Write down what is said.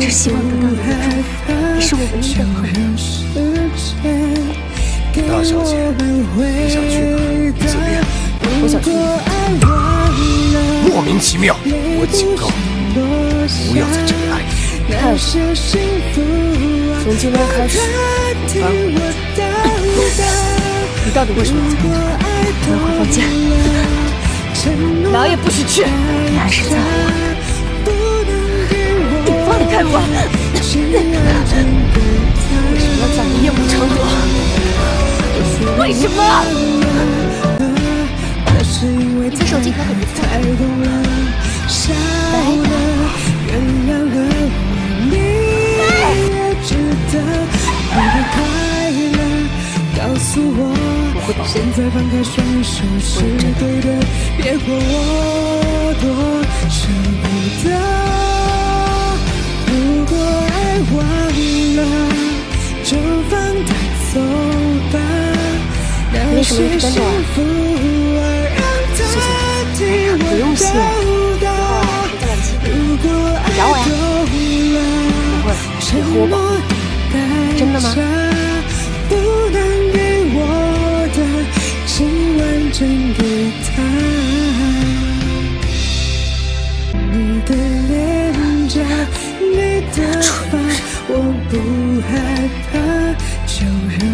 只希望得到你的祝福，你是我唯一的朋友。大小姐，你想去哪？自便。我想去莫名其妙，我警告你，不要在这里碍事。碍事？从今天开始，搬回你到底为什么要在这？我要回房间，哪也不许去。你还是在乎我的，为什么要在你夜不成得？为什么？你这手机壳很不错，我会保护你。什么一直跟着我？不用谢，以后陪在晚期，你找我呀。不会，以后我保护你。真的吗？蠢人。